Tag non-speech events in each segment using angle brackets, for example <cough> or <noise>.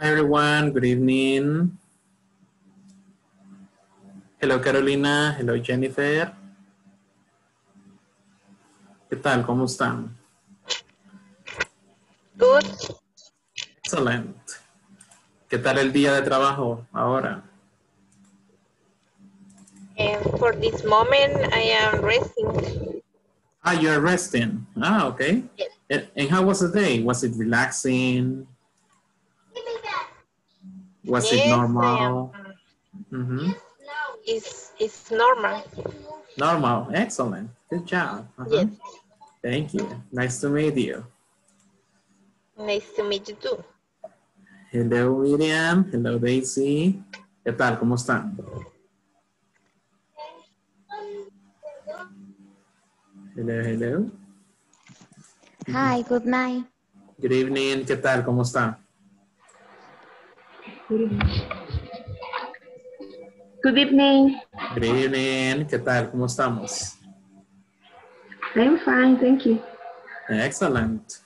Hi everyone, good evening. Hello Carolina, hello Jennifer. ¿Qué tal? ¿Cómo están? Good. Excellent. ¿Qué tal el día de trabajo ahora? And for this moment, I am resting. Ah, you're resting. Ah, okay. Yes. And, and how was the day? Was it relaxing? Was it normal? normal? Mhm. It's, it's normal. Normal. Excellent. Good job. Uh-huh. Yes. Thank you. Nice to meet you. Nice to meet you too. Hello, Miriam. Hello, Daisy. ¿Qué tal? ¿Cómo están? Hello, hello. Hi, good night. Good evening. ¿Qué tal? ¿Cómo están? Good evening. Good evening. ¿Qué tal? ¿Cómo estamos? I'm fine, thank you. Excellent.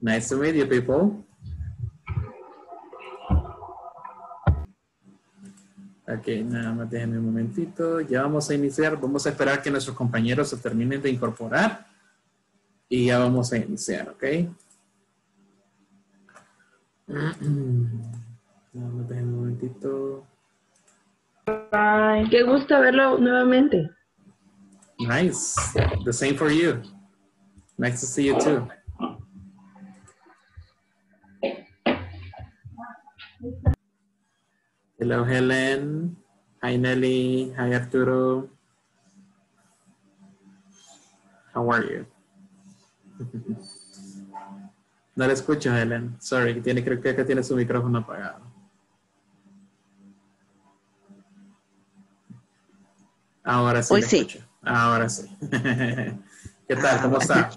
Nice to meet you, people. Ok, nada más déjenme un momentito. Ya vamos a iniciar. Vamos a esperar que nuestros compañeros se terminen de incorporar. Y ya vamos a iniciar, ¿ok? <clears throat> Déjenme un momentito. Qué gusto verlo nuevamente. Nice. The same for you. Nice to see you too. Hello, Helen. Hi, Nelly. Hi, Arturo. How are you? <laughs> No le escucho, Helen. Sorry, tiene, creo que acá tiene su micrófono apagado. Ahora sí. Hoy le sí. escucho. Ahora sí. <laughs> ¿Qué tal? ¿Cómo está?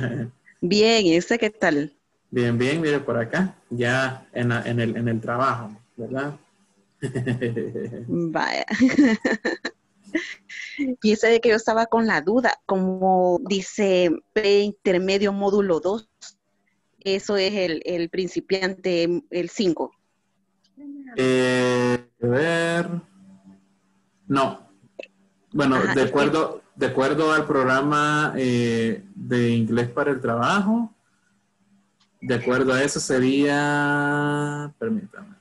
<laughs> Bien, ¿y usted qué tal? Bien, bien, mire por acá. Ya en, la- en el, en el trabajo, ¿verdad? <laughs> Vaya. Fíjese de que yo estaba con la duda, como dice intermedio módulo 2, eso es el, el principiante, el 5. Eh, a ver. No. Bueno, Ajá, de que- acuerdo, de acuerdo al programa eh, de inglés para el trabajo, de acuerdo a eso sería. Permítame.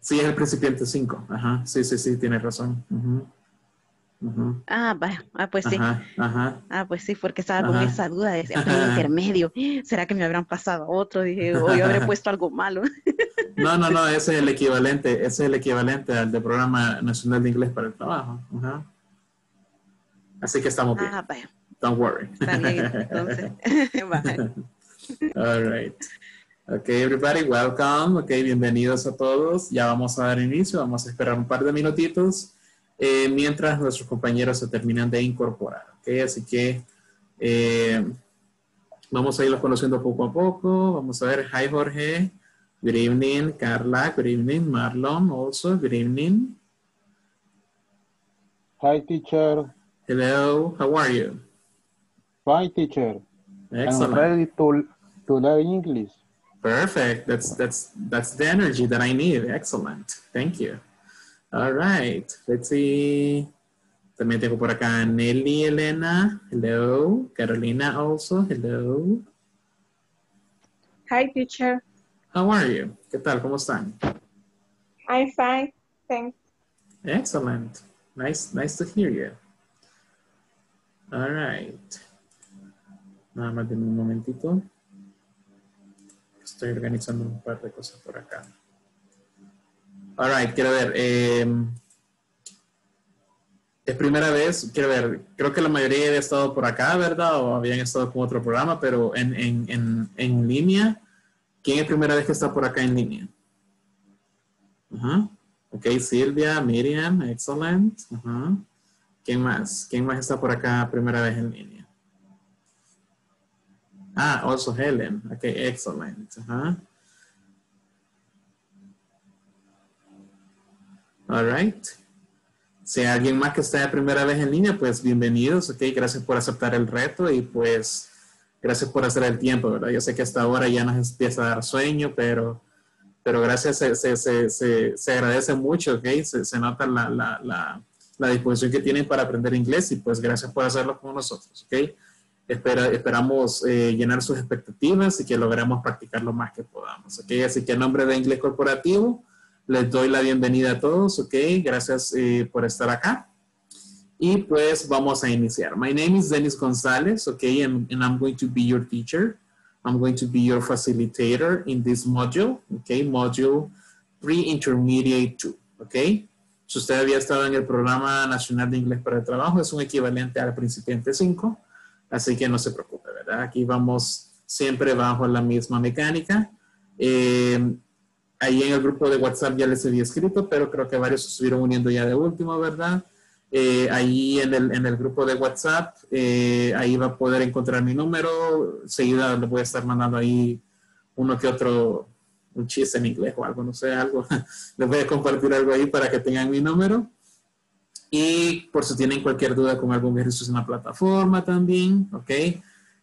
Sí, es el principiante 5. Ajá. Sí, sí, sí, tiene razón. Ujú. Ujú. Ah, ah, pues sí. Ajá, ajá. Ah, pues sí, porque estaba con Ajá. esa duda de <laughs> ese intermedio. ¿Será que me habrán pasado a otro? Dije, o yo habré <laughs> puesto algo malo. No, no, no, <laughs> ese es el equivalente, ese es el equivalente al del Programa Nacional de Inglés para el Trabajo. Ajá. Así que estamos bien. Ah, vaya, Don't worry. está bien, entonces. All right. Okay, everybody, welcome. Okay, bienvenidos a todos. Ya vamos a dar inicio. Vamos a esperar un par de minutitos eh, mientras nuestros compañeros se terminan de incorporar. Okay, así que eh, vamos a irlos conociendo poco a poco. Vamos a ver. Hi, Jorge. Good evening, Carla. Good evening, Marlon. Also, good evening. Hi, teacher. Hello. How are you? Fine, teacher. I'm Excellent. ready to, to learn English. Perfect. That's that's that's the energy that I need. Excellent. Thank you. All right. Let's see. También tengo por acá Nelly Elena. Hello. Carolina also. Hello. Hi, teacher. How are you? ¿Qué tal? ¿Cómo están? I'm fine. Thanks. Excellent. Nice, nice to hear you. All right. Nada más de un momentito. Estoy organizando un par de cosas por acá. All right, quiero ver. eh, es primera vez, quiero ver, creo que la mayoría había estado por acá, ¿verdad? O habían estado con otro programa, pero en, en, en, en línea, ¿quién es primera vez que está por acá en línea? Ajá. Ok, Silvia, Miriam, excellent. Ajá. ¿Quién más? ¿Quién más está por acá primera vez en línea? Ah, also Helen. Ok, excellent. Ajá. All right. Si hay alguien más que está de primera vez en línea, pues bienvenidos. Ok, gracias por aceptar el reto y pues gracias por hacer el tiempo, ¿verdad? Yo sé que hasta ahora ya nos empieza a dar sueño, pero, pero gracias, se, se, se, se, agradece mucho, ¿ok? Se nota la, la, la, la disposición que tienen para aprender inglés y pues gracias por hacerlo con nosotros, ¿ok? Espera, esperamos eh, llenar sus expectativas y que logremos practicar lo más que podamos, ¿ok? Así que en nombre de Inglés Corporativo, les doy la bienvenida a todos, ¿ok? Gracias eh, por estar acá. Y pues vamos a iniciar. My name is Dennis Gonzalez, okay, and, I'm going to be your teacher. I'm going to be your facilitator in this module, okay, module pre-intermediate 2, okay. Si usted había estado en el Programa Nacional de Inglés para el Trabajo, es un equivalente al principiante 5, así que no se preocupe, ¿verdad? Aquí vamos siempre bajo la misma mecánica. Eh, ahí en el grupo de WhatsApp ya les había escrito, pero creo que varios se estuvieron uniendo ya de último, ¿verdad? Eh, ahí en el, en el, grupo de WhatsApp, eh, ahí va a poder encontrar mi número. Seguida le voy a estar mandando ahí uno que otro, un chiste en inglés o algo, no sé, algo. <laughs> les voy a compartir algo ahí para que tengan mi número. Y por si tienen cualquier duda con algún ejercicio en la plataforma también, ¿ok?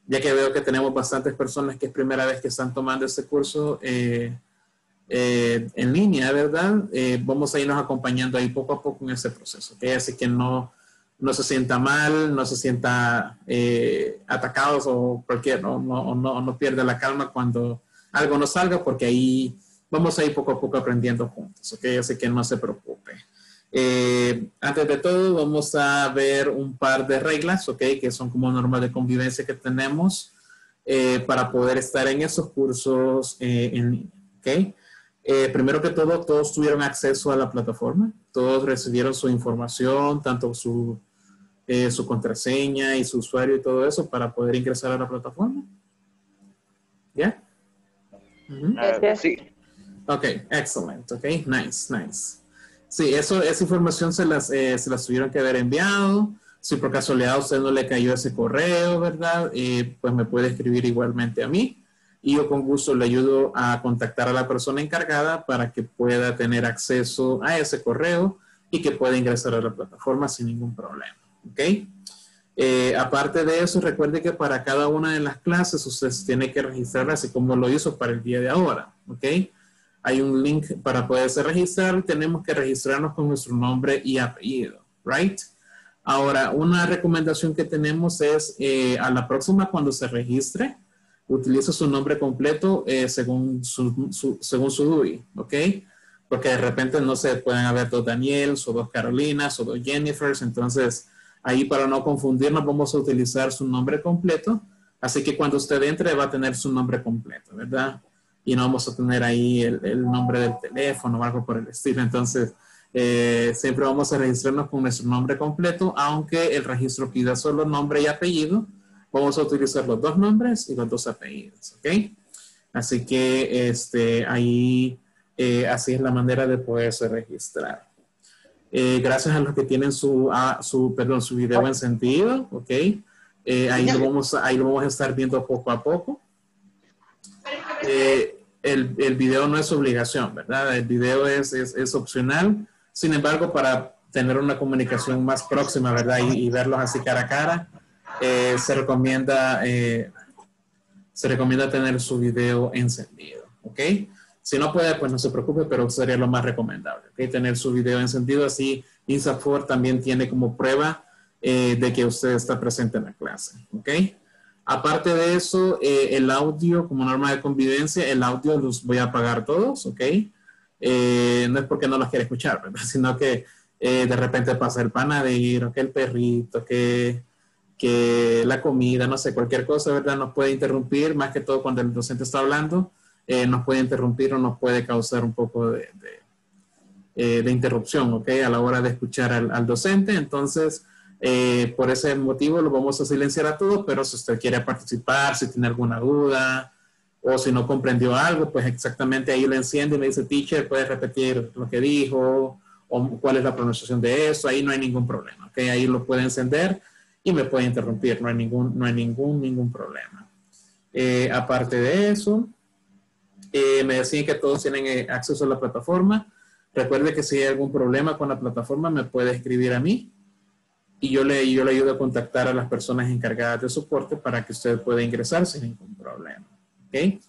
Ya que veo que tenemos bastantes personas que es primera vez que están tomando este curso, eh, eh, en línea, ¿verdad? Eh, vamos a irnos acompañando ahí poco a poco en ese proceso, ¿ok? Así que no, no se sienta mal, no se sienta eh, atacados o cualquier, no, no, no, pierda la calma cuando algo no salga, porque ahí vamos a ir poco a poco aprendiendo juntos, ¿ok? Así que no se preocupe. Eh, antes de todo, vamos a ver un par de reglas, ¿ok? Que son como normas de convivencia que tenemos para poder estar en esos cursos en línea, ¿ok? Eh, primero que todo, todos tuvieron acceso a la plataforma, todos recibieron su información, tanto su, eh, su contraseña y su usuario y todo eso para poder ingresar a la plataforma. ¿Ya? Sí. Ok, excelente, ok, nice, nice. Sí, eso, esa información se las, eh, se las tuvieron que haber enviado. Si por casualidad a usted no le cayó ese correo, ¿verdad? Eh, pues me puede escribir igualmente a mí y yo con gusto le ayudo a contactar a la persona encargada para que pueda tener acceso a ese correo y que pueda ingresar a la plataforma sin ningún problema. ¿Ok? Eh, aparte de eso, recuerde que para cada una de las clases usted tiene que registrar así como lo hizo para el día de ahora. ¿Ok? Hay un link para poderse registrar. Tenemos que registrarnos con nuestro nombre y apellido. ¿Right? Ahora, una recomendación que tenemos es eh, a la próxima cuando se registre, utiliza su nombre completo eh, según, su, su, según su DUI, ¿ok? Porque de repente no se pueden haber dos Daniels o dos Carolinas o dos Jennifers, entonces ahí para no confundirnos vamos a utilizar su nombre completo, así que cuando usted entre va a tener su nombre completo, ¿verdad? Y no vamos a tener ahí el, el nombre del teléfono o algo por el estilo, entonces eh, siempre vamos a registrarnos con nuestro nombre completo, aunque el registro pida solo nombre y apellido, vamos a utilizar los dos nombres y los dos apellidos, ¿ok? Así que este, ahí, eh, así es la manera de poderse registrar. Eh, gracias a los que tienen su, ah, su, perdón, su video encendido, ¿ok? Eh, ahí, lo vamos, ahí lo vamos a estar viendo poco a poco. el, el video no es obligación, ¿verdad? El video es, es, es opcional. Sin embargo, para tener una comunicación más próxima, ¿verdad? Y, y verlos así cara a cara, eh, se recomienda eh, se recomienda tener su video encendido, ¿ok? Si no puede, pues no se preocupe, pero sería lo más recomendable, ¿ok? Tener su video encendido, así INSAFOR también tiene como prueba eh, de que usted está presente en la clase, ¿ok? Aparte de eso, el audio, como norma de convivencia, el audio los voy a apagar todos, ¿ok? No es porque no los quiera escuchar, ¿verdad? <laughs> Sino que de repente pasa el panadero, que el perrito, que que la comida, no sé, cualquier cosa, ¿verdad? Nos puede interrumpir, más que todo cuando el docente está hablando, eh, nos puede interrumpir o nos puede causar un poco de, eh, de interrupción, ¿ok? A la hora de escuchar al, docente. Entonces, eh, por ese motivo lo vamos a silenciar a todos, pero si usted quiere participar, si tiene alguna duda o si no comprendió algo, pues exactamente ahí lo enciende y me dice, teacher, puede repetir lo que dijo o cuál es la pronunciación de eso, ahí no hay ningún problema, ¿ok? Ahí lo puede encender y me puede interrumpir, no hay ningún, no hay ningún, ningún problema. Eh, aparte de eso, eh, me decían que todos tienen eh, acceso a la plataforma. Recuerde que si hay algún problema con la plataforma, me puede escribir a mí y yo le, yo le ayudo a contactar a las personas encargadas de soporte para que usted pueda ingresar sin ningún problema. ¿ok?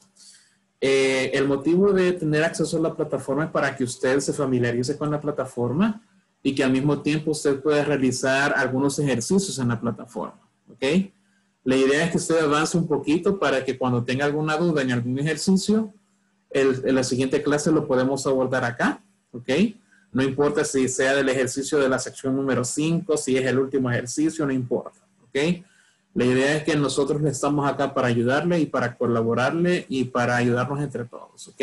Eh, el motivo de tener acceso a la plataforma es para que usted se familiarice con la plataforma y que al mismo tiempo usted pueda realizar algunos ejercicios en la plataforma. ¿ok? La idea es que usted avance un poquito para que cuando tenga alguna duda en algún ejercicio, el, en la siguiente clase lo podemos abordar acá. ¿ok? No importa si sea del ejercicio de la sección número 5, si es el último ejercicio, no importa. ¿Ok? La idea es que nosotros estamos acá para ayudarle y para colaborarle y para ayudarnos entre todos. ¿Ok?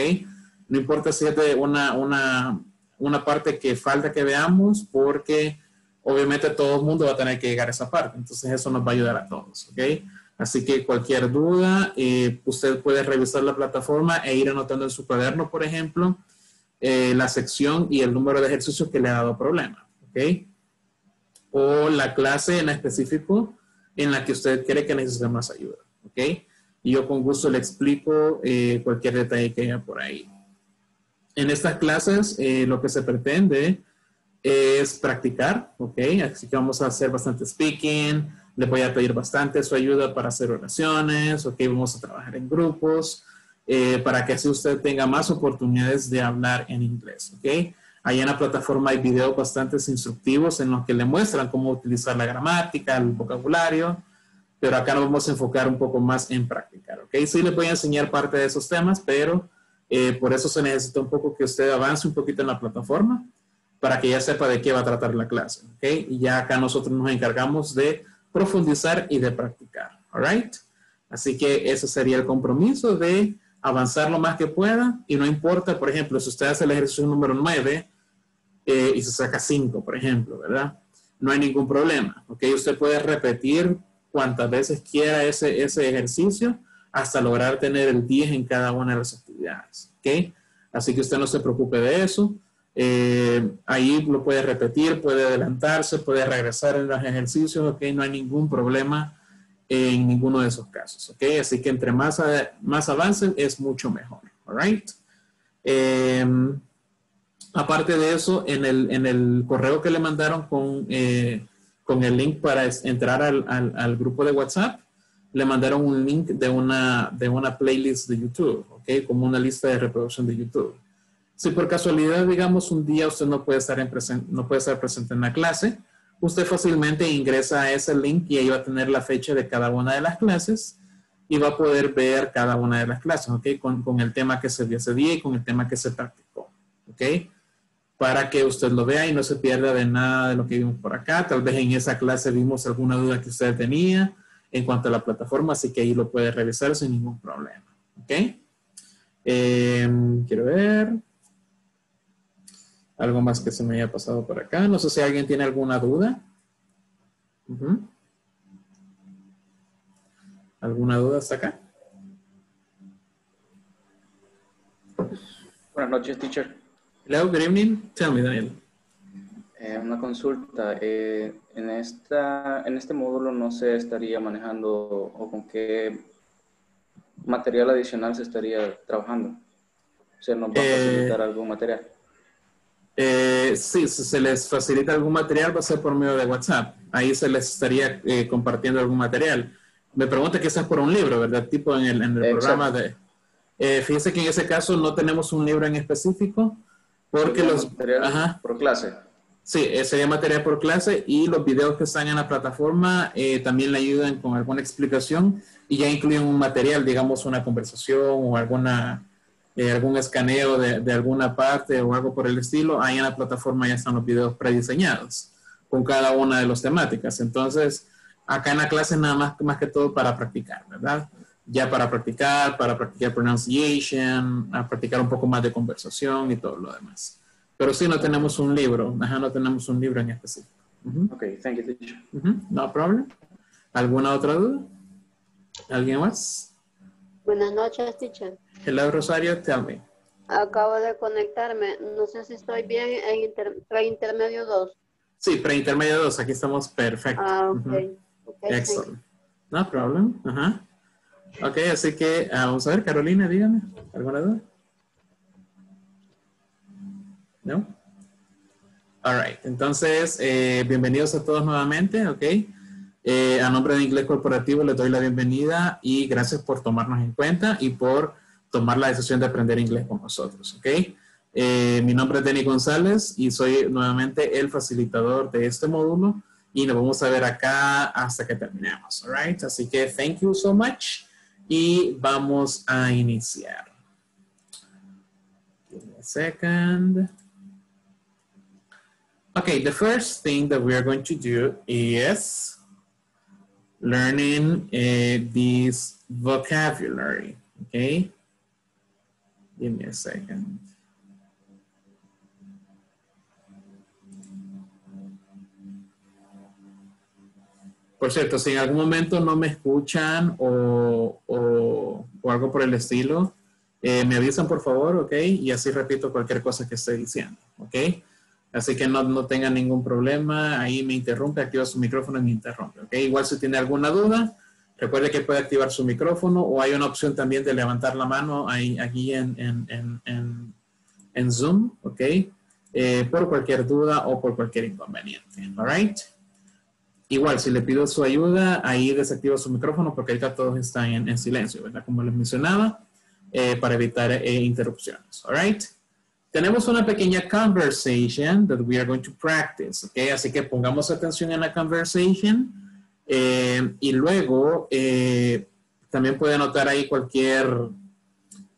No importa si es de una, una, una parte que falta que veamos, porque obviamente todo el mundo va a tener que llegar a esa parte. Entonces eso nos va a ayudar a todos. ¿Ok? Así que cualquier duda, eh, usted puede revisar la plataforma e ir anotando en su cuaderno, por ejemplo eh, la sección y el número de ejercicios que le ha dado problema, ¿ok? O la clase en específico en la que usted cree que necesita más ayuda, ¿ok? Y yo con gusto le explico eh, cualquier detalle que haya por ahí. En estas clases eh, lo que se pretende es practicar, ¿ok? Así que vamos a hacer bastante speaking, le voy a pedir bastante su ayuda para hacer oraciones, ¿ok? Vamos a trabajar en grupos, eh, para que así usted tenga más oportunidades de hablar en inglés, ¿ok? Ahí en la plataforma hay videos bastante instructivos en los que le muestran cómo utilizar la gramática, el vocabulario, pero acá nos vamos a enfocar un poco más en practicar, ¿ok? Sí le voy a enseñar parte de esos temas, pero eh, por eso se necesita un poco que usted avance un poquito en la plataforma para que ya sepa de qué va a tratar la clase, ¿ok? Y ya acá nosotros nos encargamos de profundizar y de practicar, ¿all right? Así que ese sería el compromiso de avanzar lo más que pueda y no importa, por ejemplo, si usted hace el ejercicio número 9 eh, y se saca 5, por ejemplo, ¿verdad? No hay ningún problema, ¿ok? Usted puede repetir cuantas veces quiera ese, ese ejercicio hasta lograr tener el 10 en cada una de las actividades. Así que usted no se preocupe de eso. Eh, ahí lo puede repetir, puede adelantarse, puede regresar en los ejercicios, ¿ok? No hay ningún problema en ninguno de esos casos, ¿ok? Así que entre más, más avancen es mucho mejor, all right? Em, aparte de eso, en el, en el, correo que le mandaron con, eh, con el link para entrar al, al, grupo de WhatsApp, le mandaron un link de una, de una playlist de YouTube, ¿ok? Como una lista de reproducción de YouTube. Si por casualidad, digamos, un día usted no puede estar, en no puede estar presente en la clase, usted fácilmente ingresa a ese link y ahí va a tener la fecha de cada una de las clases y va a poder ver cada una de las clases, ¿ok? Con, con el tema que se dio ese día y con el tema que se practicó, ¿ok? Para que usted lo vea y no se pierda de nada de lo que vimos por acá. Tal vez en esa clase vimos alguna duda que usted tenía en cuanto a la plataforma, así que ahí lo puede revisar sin ningún problema, ¿ok? Eh, quiero ver. Algo más que se me haya pasado por acá. No sé si alguien tiene alguna duda. Uh -huh. ¿Alguna duda hasta acá? Buenas noches, teacher. Hello, good evening. Tell me, Daniel. Eh, una consulta. Eh, en, esta, en este módulo no se estaría manejando o con qué material adicional se estaría trabajando. O sea, ¿nos va a facilitar eh, algún material? Eh, sí, si se les facilita algún material va a ser por medio de WhatsApp. Ahí se les estaría eh, compartiendo algún material. Me pregunta es por un libro, ¿verdad? Tipo en el, en el programa de... Eh, fíjese que en ese caso no tenemos un libro en específico porque los... Ajá. Por clase. Sí, sería material por clase y los videos que están en la plataforma eh, también le ayudan con alguna explicación y ya incluyen un material, digamos una conversación o alguna eh, algún escaneo de, de, alguna parte o algo por el estilo, ahí en la plataforma ya están los videos prediseñados con cada una de las temáticas. Entonces, acá en la clase nada más, más que todo para practicar, ¿verdad? Ya para practicar, para practicar pronunciation, a practicar un poco más de conversación y todo lo demás. Pero sí, no tenemos un libro, ajá, no tenemos un libro en específico. Uh -huh. Ok, thank you, teacher. Uh -huh. No problem. ¿Alguna otra duda? ¿Alguien más? Buenas noches, teacher. Hello, Rosario, tell me. Acabo de conectarme. No sé si estoy bien en inter, preintermedio 2. Sí, preintermedio 2. Aquí estamos perfecto. Ah, ok. Uh -huh. okay Excellent. No problem. Uh -huh. Ok, así que uh, vamos a ver, Carolina, dígame. ¿Alguna duda? ¿No? All right. Entonces, eh, bienvenidos a todos nuevamente, ¿ok? Eh, a nombre de Inglés Corporativo les doy la bienvenida y gracias por tomarnos en cuenta y por tomar la decisión de aprender inglés con nosotros, ¿ok? Eh, mi nombre es Denny González y soy nuevamente el facilitador de este módulo y nos vamos a ver acá hasta que terminemos, all right? Así que thank you so much y vamos a iniciar. Give me a second. Okay, the first thing that we are going to do is learning uh, this vocabulary, okay? Give me a second. Por cierto, si en algún momento no me escuchan o, o, o algo por el estilo, eh, me avisan por favor, ¿ok? Y así repito cualquier cosa que esté diciendo, ¿ok? Así que no, no tengan ningún problema, ahí me interrumpe, activa su micrófono y me interrumpe, ¿ok? Igual si tiene alguna duda, recuerde que puede activar su micrófono o hay una opción también de levantar la mano ahí, aquí en, en, en, en, Zoom, ¿ok? Eh, por cualquier duda o por cualquier inconveniente, ¿all right? Igual, si le pido su ayuda, ahí desactivo su micrófono porque ahorita todos están en, en silencio, ¿verdad? Como les mencionaba, eh, para evitar eh, interrupciones, all right? Tenemos una pequeña conversation that we are going to practice, ¿ok? Así que pongamos atención en la conversation eh, y luego eh, también puede anotar ahí cualquier,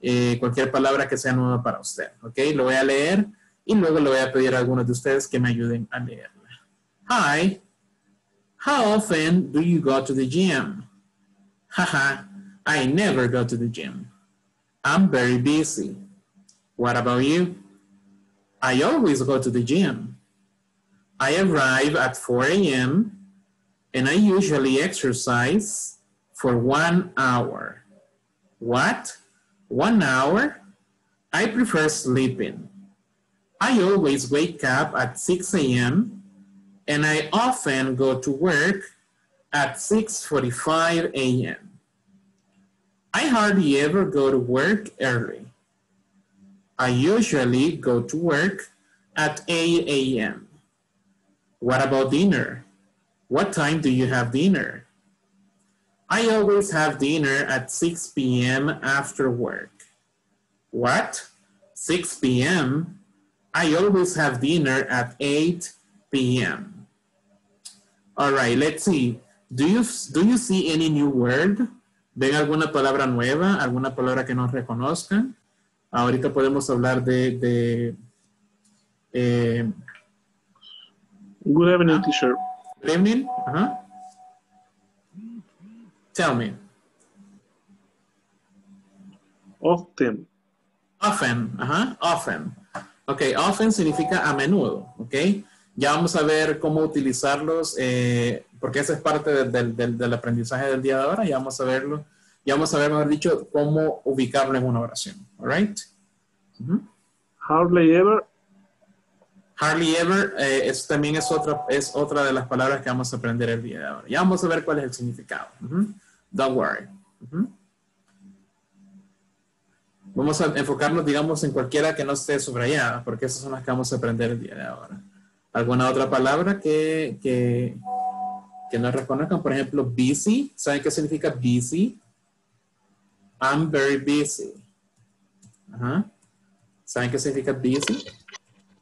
eh, cualquier palabra que sea nueva para usted, ¿ok? Lo voy a leer y luego le voy a pedir a algunos de ustedes que me ayuden a leerla. Hi, how often do you go to the gym? Haha, I never go to the gym. I'm very busy. What about you? I always go to the gym. I arrive at 4 a.m. and I usually exercise for one hour. What? One hour? I prefer sleeping. I always wake up at 6 a.m. and I often go to work at 6:45 a.m. I hardly ever go to work early. I usually go to work at 8 a.m. What about dinner? What time do you have dinner? I always have dinner at 6 p.m. after work. What? 6 p.m.? I always have dinner at 8 p.m. All right, let's see. Do you, do you see any new word? ¿Ven alguna palabra nueva? ¿Alguna palabra que no reconozcan? Ahorita podemos hablar de... de eh, Good evening, teacher. Good evening. Tell me. Often. Often. Ajá. Often. Ok, often significa a menudo. Ok. Ya vamos a ver cómo utilizarlos, eh, porque esa es parte del, del, del, del aprendizaje del día de ahora. Ya vamos a verlo. Ya vamos a ver, mejor dicho, cómo ubicarlo en una oración. All right? Uh -huh. Hardly ever. Hardly ever, eh, eso también es otra, es otra de las palabras que vamos a aprender el día de ahora. Ya vamos a ver cuál es el significado. Uh -huh. Don't worry. Uh -huh. Vamos a enfocarnos, digamos, en cualquiera que no esté subrayada, porque esas son las que vamos a aprender el día de ahora. ¿Alguna otra palabra que, que, que no reconozcan? Por ejemplo, busy. ¿Saben qué significa busy? I'm very busy. Ajá. ¿Saben qué significa busy?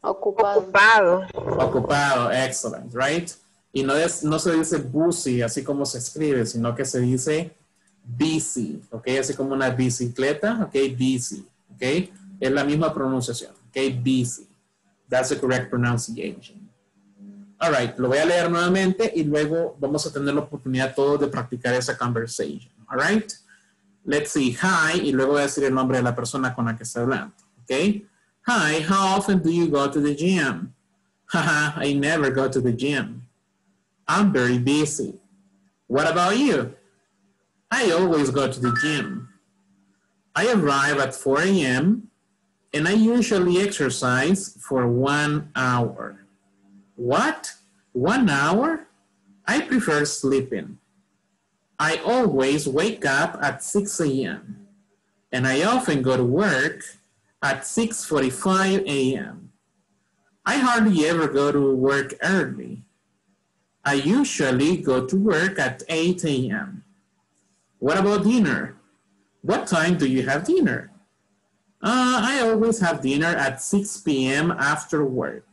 Ocupado. Ocupado. Ocupado, excellent, right? Y no, es, no se dice busy, así como se escribe, sino que se dice busy, ¿ok? Así como una bicicleta, ¿ok? Busy, ¿ok? Es la misma pronunciación, ¿ok? Busy. That's the correct pronunciation. All right, lo voy a leer nuevamente y luego vamos a tener la oportunidad todos de practicar esa conversation, all right? Let's see, hi, y luego voy a decir el nombre de la persona con la que está hablando, ¿ok? Hi, how often do you go to the gym? <laughs> Haha, I never go to the gym. I'm very busy. What about you? I always go to the gym. I arrive at 4 a.m. and I usually exercise for one hour. What? One hour? I prefer sleeping. I always wake up at 6 a.m. and I often go to work at 6.45 a.m. I hardly ever go to work early. I usually go to work at 8 a.m. What about dinner? What time do you have dinner? Uh, I always have dinner at 6 p.m. after work.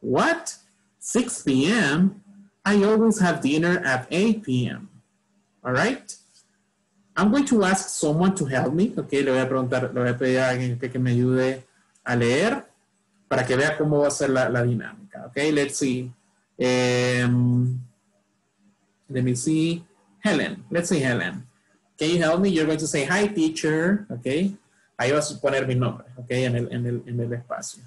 What? 6 p.m.? I always have dinner at 8 p.m. All right? I'm going to ask someone to help me. Ok, le voy a preguntar, le voy a pedir a alguien que, me ayude a leer para que vea cómo va a ser la, la dinámica. Ok, let's see. Um, let me see. Helen, let's see Helen. Can you help me? You're going to say, hi teacher. Ok, ahí vas a poner mi nombre. Ok, en el, en el, en el espacio.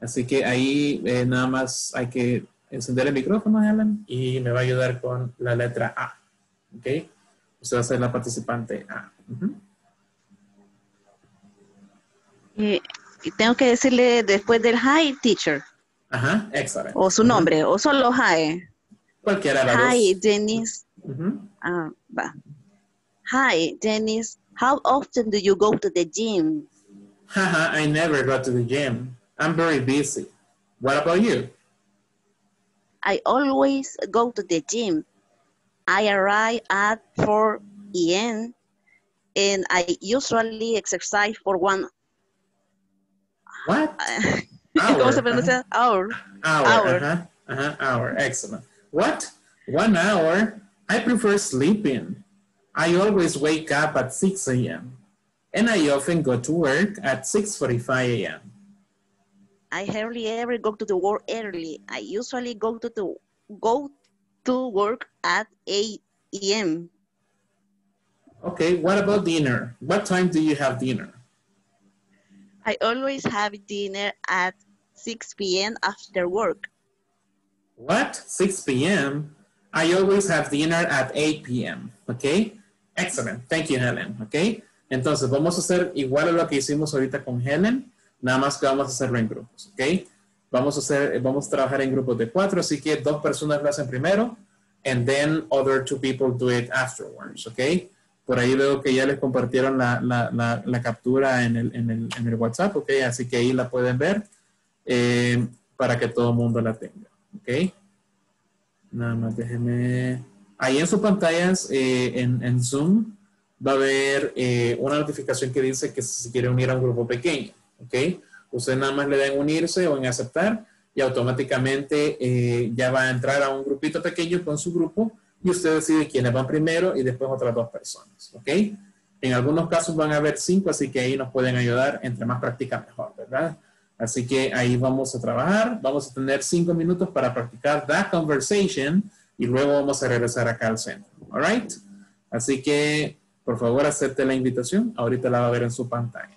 Así que ahí eh, nada más hay que encender el micrófono, Helen, y me va a ayudar con la letra A. Ok. Usted va a ser la participante A. Eh, y tengo que decirle después del hi, teacher, Ajá, excelente. o su nombre, o solo hi. Cualquiera de las Hi. Dennis. Ujú. Ah, va. Hi, Dennis. How often do you go to the gym? Haha, I never go to the gym. I'm very busy. What about you? I always go to the gym. I arrive at 4 a.m. and I usually exercise for one What? <laughs> ¿Cómo Hour, se pronuncia? Hour. Hour. Hour. Uh-huh, uh-huh, hour. Excellent. What? One hour? I prefer sleeping. I always wake up at 6 a.m. And I often go to work at 6.45 a.m. I hardly ever go to the work early. I usually go to the, go to work at 8 a.m. Okay, what about dinner? What time do you have dinner? I always have dinner at 6 p.m. after work. What? 6 p.m.? I always have dinner at 8 p.m. Okay? Excellent. Thank you, Helen. Okay? Entonces, vamos a hacer igual a lo que hicimos ahorita con Helen, nada más que vamos a hacerlo en grupos. Okay? Vamos a hacer, vamos a trabajar en grupos de cuatro, así que dos personas lo hacen primero, and then other two people do it afterwards. Okay? Por ahí veo que ya les compartieron la, la, la, la captura en el, en, el, en el WhatsApp, ¿ok? Así que ahí la pueden ver eh, para que todo el mundo la tenga, ¿ok? Nada más déjenme... Ahí en sus pantallas, eh, en, en Zoom, va a haber eh, una notificación que dice que se quiere unir a un grupo pequeño, ¿ok? Usted nada más le da en unirse o en aceptar y automáticamente eh, ya va a entrar a un grupito pequeño con su grupo y usted decide quiénes van primero y después otras dos personas, ¿ok? En algunos casos van a haber cinco, así que ahí nos pueden ayudar. Entre más práctica, mejor, ¿verdad? Así que ahí vamos a trabajar. Vamos a tener cinco minutos para practicar that conversation y luego vamos a regresar acá al centro, ¿all right? Así que, por favor, acepte la invitación. Ahorita la va a ver en su pantalla.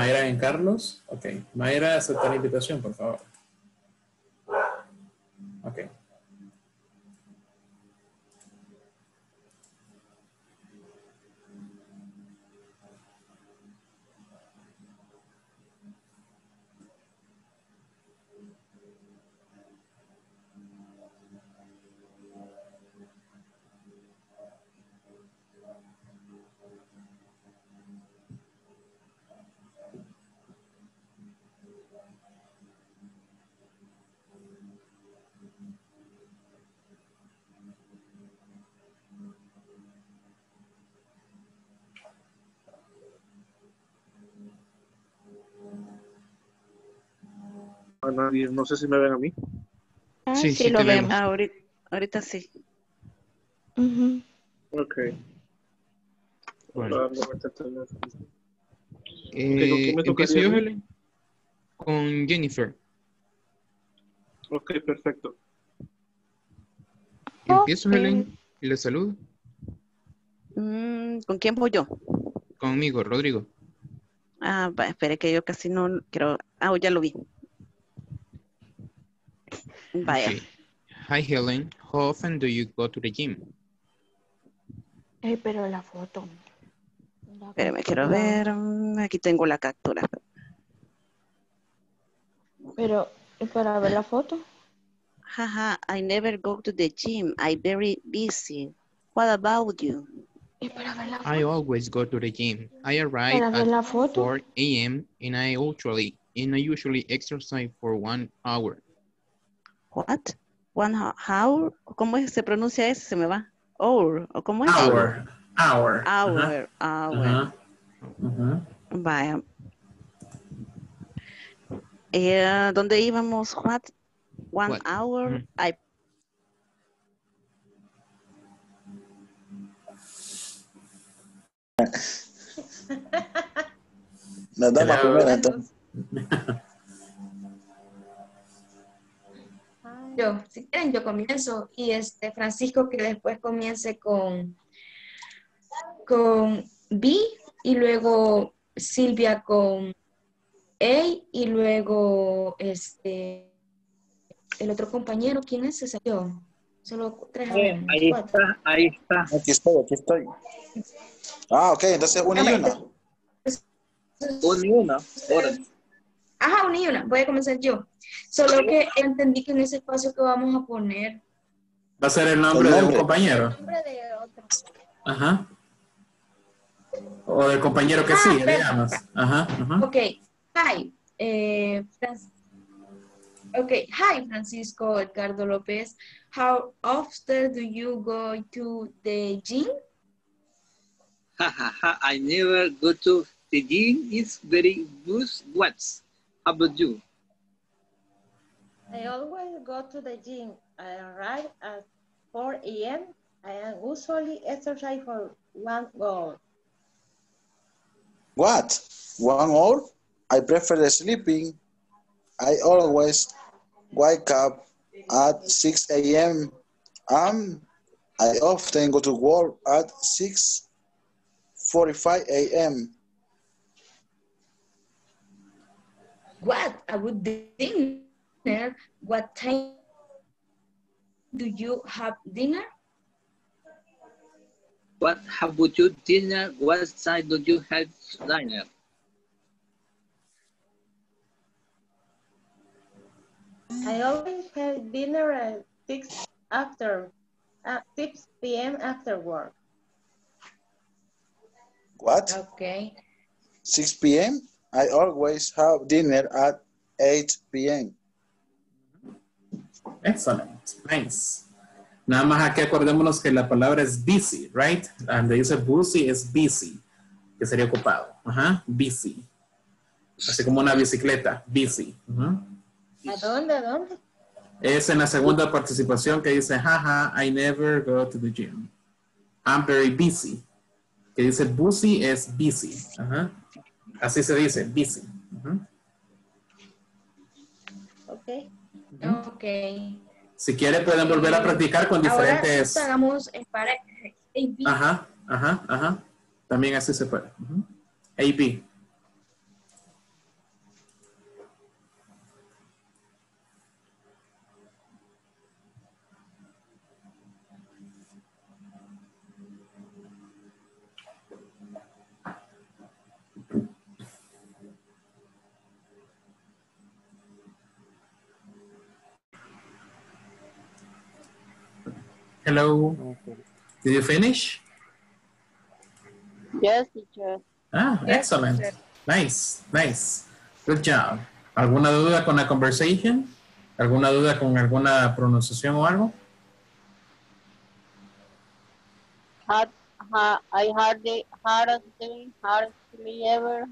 Mayra en Carlos. Ok. Mayra, acepta la invitación, por favor. Ok. A nadie, no sé si me ven a mí. Ah, Sí, sí, sí lo vemos. Ahorita, ahorita sí. Ok. Bueno. Eh, ¿con quién me ¿Empiezo tocaría yo? Helen? Con Jennifer. Ok, perfecto. Empiezo. Helen, y le saludo. Mm, ¿Con quién voy yo? Conmigo, Rodrigo. Ah, espere que yo casi no quiero. Ah, ya lo vi. Vaya. Okay. Hi, Helen. How often do you go to the gym? Eh, pero la foto. La Espérame, quiero ver. Aquí tengo la captura. Pero, para ver la foto? Haha, I never go to the gym. I'm very busy. What about you? ¿Y para ver la foto? I always go to the gym. I arrive Para ver la at foto. 4 a.m. and I usually and I usually exercise for one hour. What? One ho- hour? ¿Cómo es- se pronuncia eso? Se me va. Hour. ¿O cómo es? Hour. Hour. Hour. Hour. Ajá. Ajá. Vaya. Eh, ¿Dónde íbamos? What? One What? hour. Ujú. I Nos da la Hello. primera entonces. <laughs> Yo, si quieren, yo comienzo y este Francisco que después comience con, con B y luego Silvia con A y luego este el otro compañero, ¿quién es ese? Yo. Solo tres ahí cuatro. está, ahí está. Aquí estoy, aquí estoy. Ah, ok, entonces una y una. Una y una. Ajá, una y una. Voy a comenzar yo. Solo que entendí que en ese espacio que vamos a poner Va a ser el nombre El de un compañero. nombre de otro. Ajá. O del compañero que Ah, sigue, digamos. Ajá. Ajá. Ok, hi. Eh, ok, hi Francisco Edgardo López. How often do you go to the gym? I never go to the gym. It's very good. What? How about you? I always go to the gym. I arrive at 4 a.m. I am usually exercise for one hour. What? One hour? I prefer sleeping. I always wake up at 6 a.m. Um, I often go to work at 6.45 a.m. What? A good dinner? What time do you have dinner? What how about you dinner? What time do you have dinner? I always have dinner at 6 after at 6 p.m. after work. What? Okay. 6 p.m.? I always have dinner at 8 p.m. Excellent. Nice. Nada más aquí acordémonos que la palabra es busy, right? Donde dice busy es busy, que sería ocupado. Ajá. Busy. Así como una bicicleta. Busy. ¿A dónde? ¿A dónde? Es en la segunda participación que dice, jaja, I never go to the gym. I'm very busy. Que dice busy es busy. Ajá. Así se dice, busy. Ujú. Ok. Ok. Si quiere pueden volver a practicar con diferentes... Ahora hagamos para AB. Ajá, ajá, ajá. También así se puede. Ujú. AB. Hello. Did you finish? Yes, teacher. Ah, Yes, excellent. teacher. Nice, nice. Good job. ¿Alguna duda con la conversation? ¿Alguna duda con alguna pronunciación o algo? Hard, ha, I hardly, hardly, hardly ever,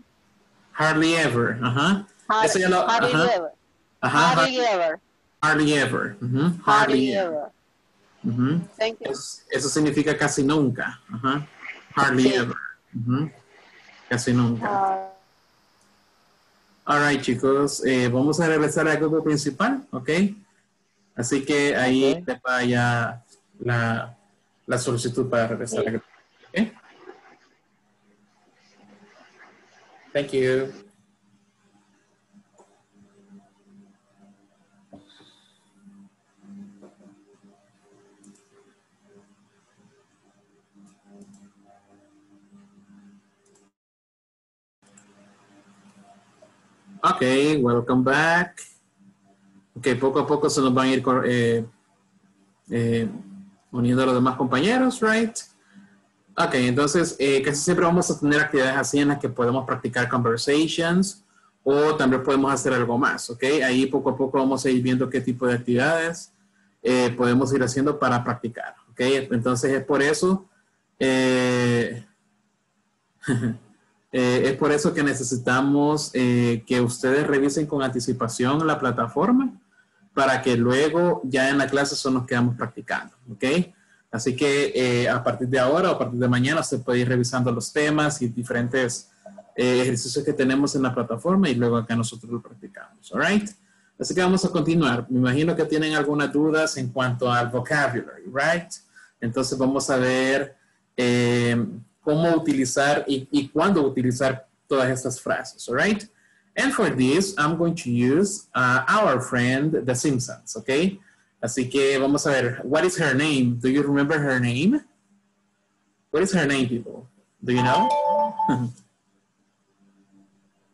Hardly ever. Ajá. hardly ever, hardly ever, Hardly ever. Hardly ever. Ever. Ujú. Thank you. Es- Eso significa casi nunca. Hardly Sí. ever. Casi nunca. Ah, All right, chicos. eh, vamos a regresar al grupo principal, ¿ok? Así que ahí te vaya la, la solicitud para regresar al grupo. Thank you. Ok, welcome back. Ok, poco a poco se nos van a ir eh, eh, uniendo a los demás compañeros, right? Ok, entonces eh, casi siempre vamos a tener actividades así en las que podemos practicar conversations o también podemos hacer algo más, ok? Ahí poco a poco vamos a ir viendo qué tipo de actividades podemos ir haciendo para practicar, ok? Entonces es por eso <laughs> Eh, es por eso que necesitamos eh, que ustedes revisen con anticipación la plataforma para que luego ya en la clase solo nos quedamos practicando, ¿ok? Así que eh, a partir de ahora o a partir de mañana se puede ir revisando los temas y diferentes ejercicios que tenemos en la plataforma y luego acá nosotros lo practicamos, ¿all right? Así que vamos a continuar. Me imagino que tienen algunas dudas en cuanto al vocabulary, right? Entonces vamos a ver cómo utilizar y, y cuándo utilizar todas estas frases, all right? And for this, I'm going to use uh, our friend, The Simpsons, okay? Así que vamos a ver, what is her name? Do you remember her name? What is her name, people? Do you know? <laughs>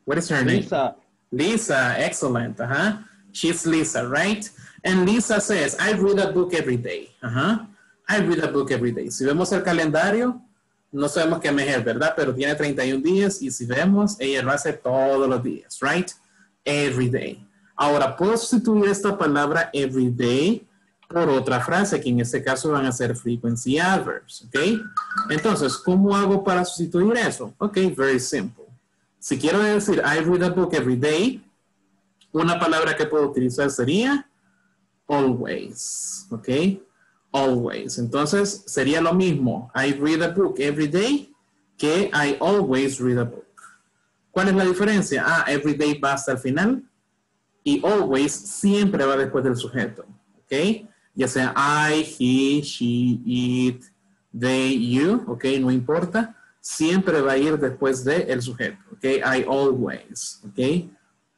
what is her name? Lisa. Lisa, excellent. Uh-huh. She's Lisa, right? And Lisa says, I read a book every day. Uh-huh. I read a book every day. Si vemos el calendario, no sabemos qué mes es, ¿verdad? Pero tiene 31 días y si vemos, ella lo hace todos los días, right? Every day. Ahora, puedo sustituir esta palabra every day por otra frase, que en este caso van a ser frequency adverbs, ¿ok? Entonces, ¿cómo hago para sustituir eso? Ok, very simple. Si quiero decir I read a book every day, una palabra que puedo utilizar sería always, ¿ok? Always. Entonces, sería lo mismo, I read a book every day que I always read a book. ¿Cuál es la diferencia? Ah, every day va hasta el final y always siempre va después del sujeto, ¿ok? Ya sea I, he, she, it, they, you, ¿ok? No importa, siempre va a ir después del sujeto, ¿ok? I always, ¿ok?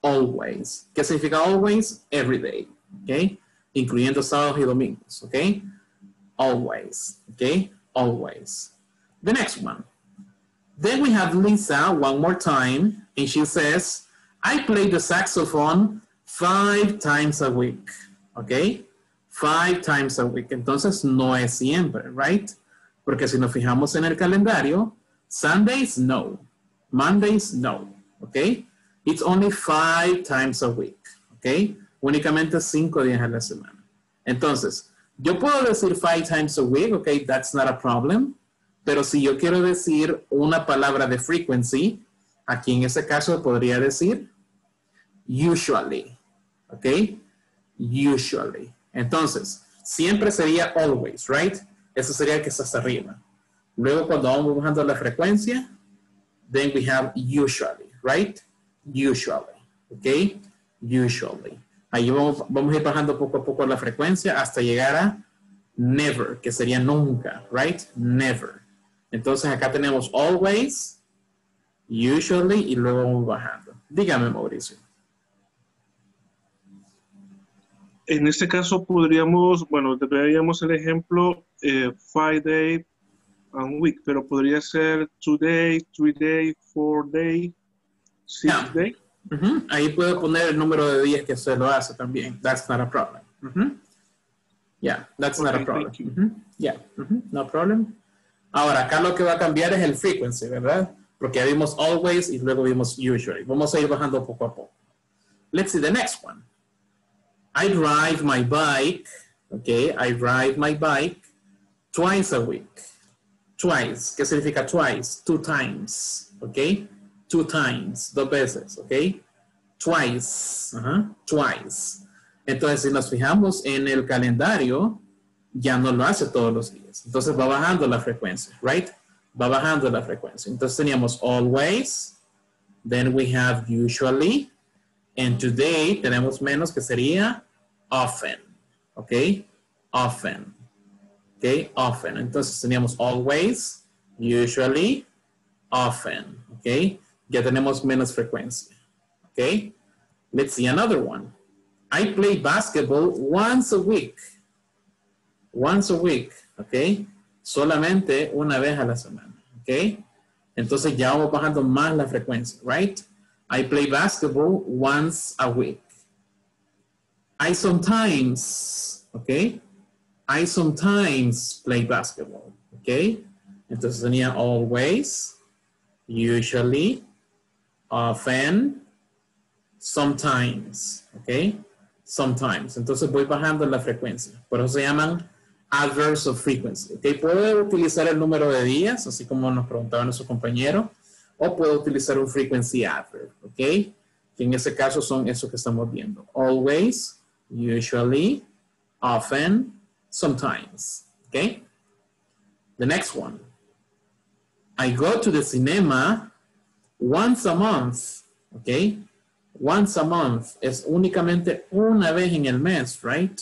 Always. ¿Qué significa always? Every day, ¿ok? Incluyendo sábados y domingos, ¿ok? Always, okay? Always. The next one. Then we have Lisa one more time, and she says, I play the saxophone five times a week, okay? Five times a week. Entonces, no es siempre, right? Porque si nos fijamos en el calendario, Sundays, no. Mondays, no, okay? It's only five times a week, ¿ok? Únicamente cinco días a la semana. Entonces, yo puedo decir five times a week, ¿ok? That's not a problem. Pero si yo quiero decir una palabra de frequency, aquí en ese caso podría decir usually, ¿ok? Usually. Entonces, siempre sería always, right? Eso sería el que está hasta arriba. Luego, cuando vamos bajando la frecuencia, then we have usually, right? Usually, ¿ok? Usually. Ahí vamos, vamos a ir bajando poco a poco la frecuencia hasta llegar a never, que sería nunca, right? Never. Entonces acá tenemos always, usually y luego vamos bajando. Dígame, Mauricio. En este caso podríamos, bueno, veríamos el ejemplo eh, five day and week, pero podría ser two day, three day, four day, six day. Ahí puedo poner el número de días que se lo hace también. That's not a problem. Yeah, that's not a problem. Yeah, no problem. Ahora, acá lo que va a cambiar es el frequency, ¿verdad? Porque ya vimos always y luego vimos usually. Vamos a ir bajando poco a poco. Let's see the next one. I ride my bike, okay, I ride my bike twice a week. Twice, ¿qué significa twice? Two times, okay? Two times, dos veces, okay? Twice, twice. Entonces, si nos fijamos en el calendario, ya no lo hace todos los días. Entonces va bajando la frecuencia, right? Va bajando la frecuencia. Entonces teníamos always, then we have usually, and today tenemos menos que sería often, ¿ok? Often, ¿ok? Often. Entonces teníamos always, usually, often, ¿ok? Ya tenemos menos frecuencia, Okay, Let's see another one. I play basketball once a week. Once a week, okay. Solamente una vez a la semana, okay. Entonces ya vamos bajando más la frecuencia, right? I play basketball once a week. I sometimes, okay. I sometimes play basketball, okay. Entonces tenía always, usually, often, sometimes, ¿ok? Sometimes. Entonces voy bajando la frecuencia. Por eso se llaman adverbs of frequency. ¿ok? Puedo utilizar el número de días, así como nos preguntaba nuestro compañero, o puedo utilizar un frequency adverb, ¿ok? Que en ese caso son esos que estamos viendo. Always, usually, often, sometimes, ¿ok? The next one. I go to the cinema once a month, ¿ok? Once a month es únicamente una vez en el mes, right?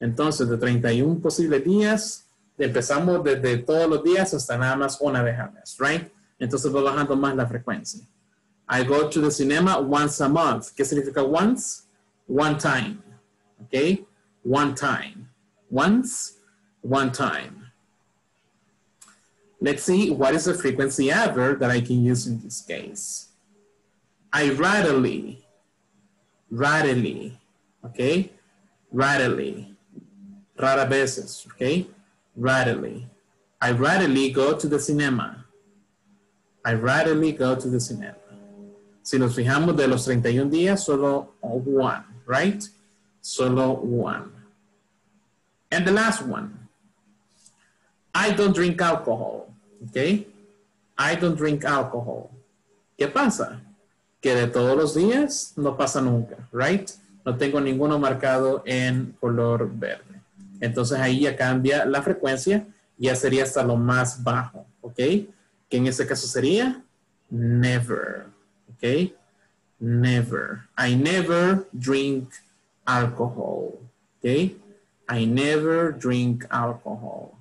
Entonces, de 31 posibles días, empezamos desde todos los días hasta nada más una vez al mes, right? Entonces va bajando más la frecuencia. I go to the cinema once a month. ¿Qué significa once? One time. ¿Ok? One time. Once, one time. Let's see what is the frequency adverb that I can use in this case. I readily, readily, okay? Readily, rara veces, okay? Readily. I readily go to the cinema. I readily go to the cinema. Si nos fijamos de los 31 días, solo one, right? Solo one. And the last one. I don't drink alcohol, okay? I don't drink alcohol. ¿Qué pasa? Que de todos los días no pasa nunca, right? No tengo ninguno marcado en color verde. Entonces ahí ya cambia la frecuencia, ya sería hasta lo más bajo, ¿ok? Que en ese caso sería never, ¿ok? Never. I never drink alcohol, ¿ok? I never drink alcohol.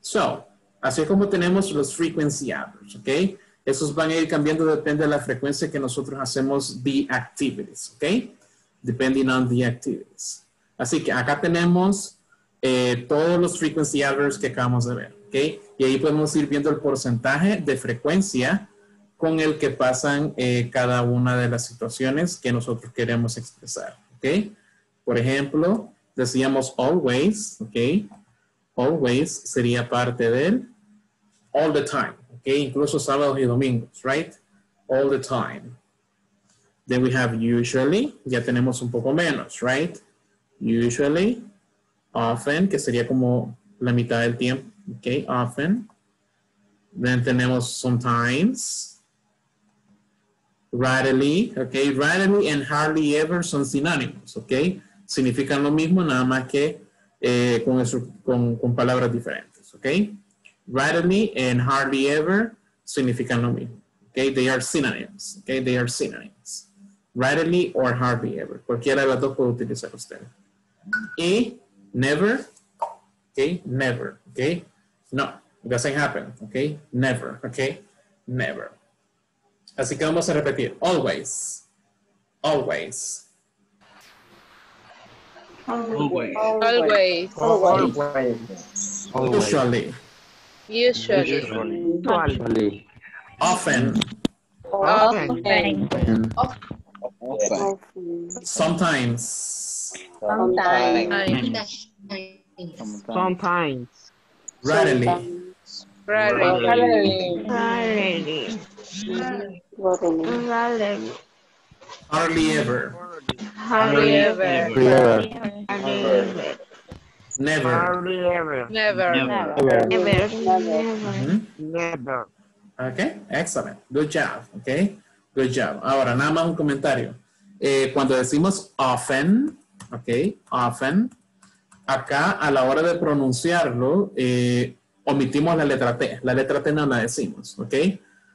So, así como tenemos los frequency adverbs, ¿ok? Esos van a ir cambiando, depende de la frecuencia que nosotros hacemos the activities, ¿ok? Depending on the activities. Así que acá tenemos eh, todos los frequency adverbs que acabamos de ver, ¿ok? Y ahí podemos ir viendo el porcentaje de frecuencia con el que pasan eh, cada una de las situaciones que nosotros queremos expresar, ¿ok? Por ejemplo, decíamos always, ¿ok? Always sería parte del all the time, ¿ok? Incluso sábados y domingos, right? All the time. Then we have usually, ya tenemos un poco menos, right? Usually, often, que sería como la mitad del tiempo, ok, often. Then tenemos sometimes, rarely, ok, rarely and hardly ever son sinónimos, ok. Significan lo mismo, nada más que eh, con, con, palabras diferentes, ok. Rarely and hardly ever significan lo mismo, ok. They are synonyms, ok, they are synonyms. Rarely or hardly ever, cualquiera de las dos puede utilizar usted. Y never, okay, never, okay? No, it doesn't happen, okay? Never, okay? Never. Así que vamos a repetir. Always, always. Always. Always. Usually, Usually. Usually. often, Often. sometimes, Sometimes. Sometimes. rarely, Rarely. Rarely. Rarely. hardly ever, Hardly ever. Never. never. Hardly ever. Never. Never. Never. Mhm. Never. Ok, excellent. Good job, ok. Good job. Ahora, nada más un comentario. Eh, cuando decimos often, ok, often, acá a la hora de pronunciarlo, eh, omitimos la letra T. La letra T no la decimos, ¿ok?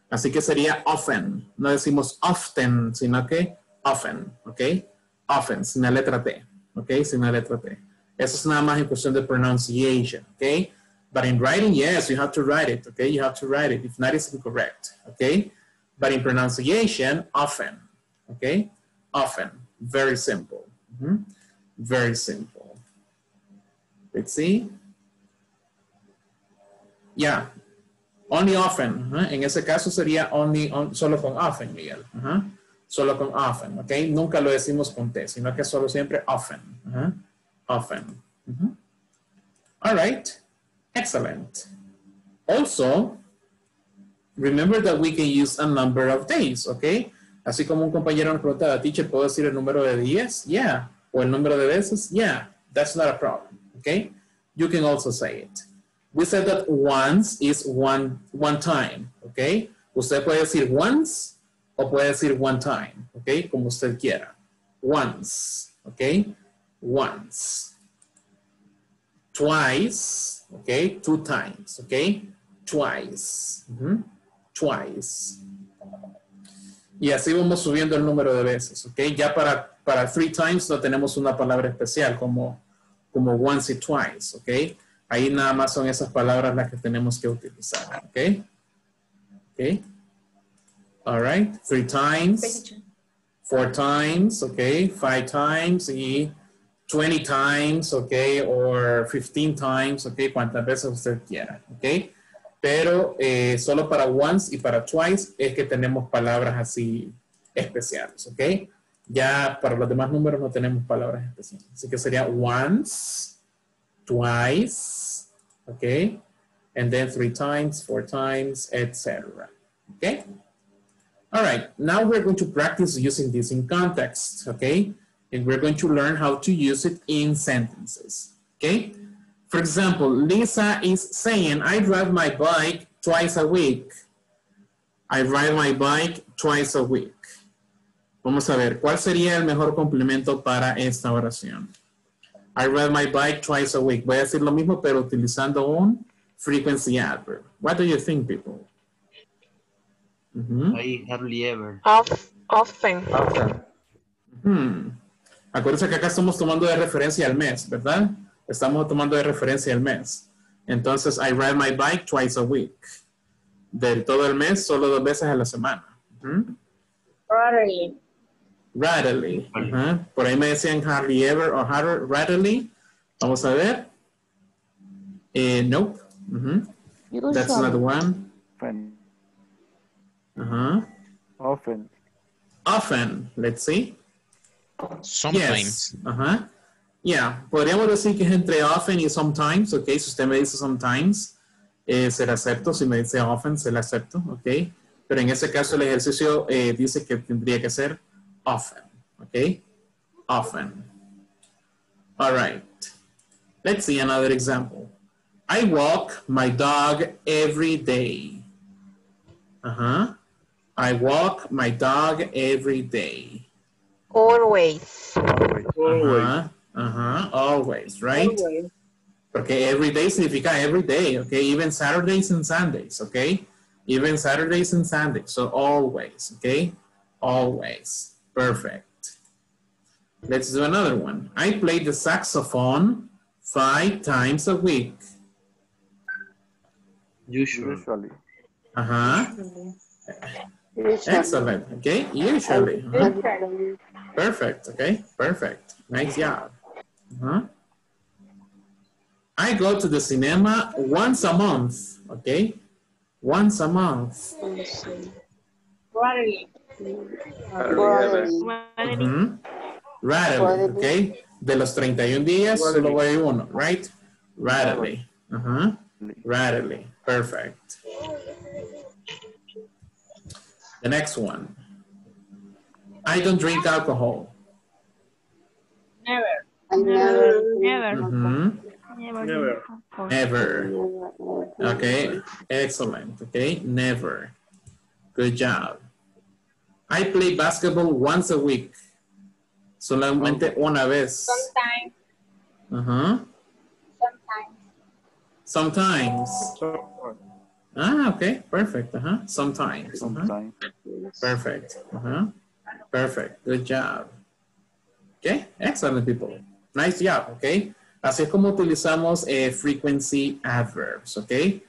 Así que sería often. No decimos often, sino que often, ¿ok? Often, sin la letra T, ¿ok? Sin la letra T. Eso es nada más en cuestión de pronunciation, okay? But in writing, yes, you have to write it, okay? You have to write it. If not, it's incorrect, okay? But in pronunciation, often, okay? Often, very simple. Mhm. Very simple. Let's see. Yeah, only often. ajá. En ese caso sería only, on- solo con often, Miguel. ajá. Solo con often, ok? Nunca lo decimos con T, sino que solo siempre often. ajá. Often. Ujú. All right. Excellent. Also, remember that we can use a number of days, okay? Así como un compañero nos preguntaba, ah, teacher, ¿puedo decir el número de días? Yeah. O el número de veces? Yeah. That's not a problem, okay? You can also say it. We said that once is one, one time, okay? Usted puede decir once o puede decir one time, okay? Como usted quiera. Once, ¿ok? Once. Twice, ¿ok? Two times, ¿ok? Twice. Twice. Y así vamos subiendo el número de veces, ¿ok? Ya para, para three times no tenemos una palabra especial como, como once y twice, ¿ok? Ahí nada más son esas palabras las que tenemos que utilizar, ¿ok? ¿Ok? All right, three times, four times, ¿ok? Five times y 20 times, okay, Or 15 times, okay, Cuantas veces usted quiera, ¿ok? Pero eh, solo para once y para twice es que tenemos palabras así especiales, ok. Ya para los demás números no tenemos palabras especiales. Así que sería once, twice, ok, And then three times, four times, etc. Okay? All right, now we're going to practice using this in context, okay? And we're going to learn how to use it in sentences, okay? For example, Lisa is saying, I ride my bike twice a week. I ride my bike twice a week. Vamos a ver, ¿cuál sería el mejor complemento para esta oración? I ride my bike twice a week. Voy a decir lo mismo, pero utilizando un frequency adverb. What do you think, people? Mhm. I hardly ever. Of, often. Hmm. Acuérdense que acá estamos tomando de referencia al mes, ¿verdad? Estamos tomando de referencia al mes. Entonces, I ride my bike twice a week. Del todo el mes, solo dos veces a la semana. Rarely. Readily. Por ahí me decían hardly ever o hardly, readily. Vamos a ver. Eh, nope. That's not the one. Ajá. Often. Often. Let's see. Sometimes. Yes. Ajá. Yeah, podríamos decir que es entre often y sometimes, ok. Si usted me dice sometimes, eh, se acepto. Si me dice often, se la acepto, ok. Pero en ese caso el ejercicio eh, dice que tendría que ser often, ok. Often. All right. Let's see another example. I walk my dog every day. Uh-huh. I walk my dog every day. Always. Ajá, ajá, always, right? Okay. every day significa every day, okay? Even Saturdays and Sundays, okay? Even Saturdays and Sundays, so always, okay? Always, perfect. Let's do another one. I play the saxophone five times a week. Usually. Uh-huh. Excellent, okay? Usually. uh-huh. Perfect, okay? Perfect. Nice job. Uh-huh. I go to the cinema once a month, okay? Once a month. Rarely. Ujú. Rarely, okay? De los 31 días, solo voy uno, right? Rarely. Uh-huh. Rarely. Perfect. The next one. I don't drink alcohol. Never. Never. Never. Mhm. Never. Never. Okay, excellent. Okay, never. Good job. I play basketball once a week. Solamente una vez. Sometimes. Ajá. Sometimes. Sometimes. Ah, okay, perfect. Uh-huh. Sometimes. uh-huh. Perfect. Uh-huh. Perfect. Good job. Okay, excellent people. Nice job, okay? Así es como utilizamos eh, frequency adverbs, okay?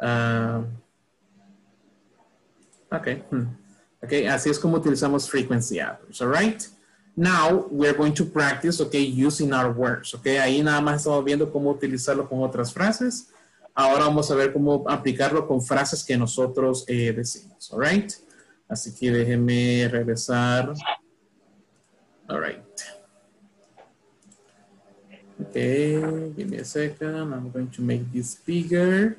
Um, okay. hmm. Okay, así es como utilizamos frequency adverbs, all right? Now, we're going to practice, okay, using our words, okay? Ahí nada más estamos viendo cómo utilizarlo con otras frases. Ahora vamos a ver cómo aplicarlo con frases que nosotros eh, decimos, all right? Así que déjenme regresar. All right. Okay, give me a second. I'm going to make this bigger.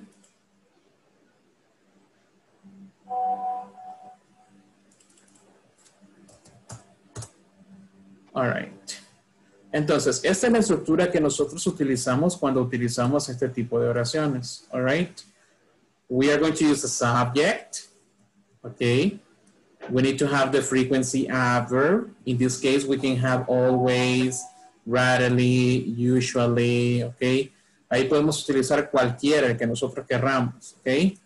All right. Entonces, esta es la estructura que nosotros utilizamos cuando utilizamos este tipo de oraciones. All right. We are going to use the subject. Okay. We need to have the frequency adverb. In this case, we can have always, rarely, usually, okay. Ahí podemos utilizar cualquiera que nosotros querramos, okay.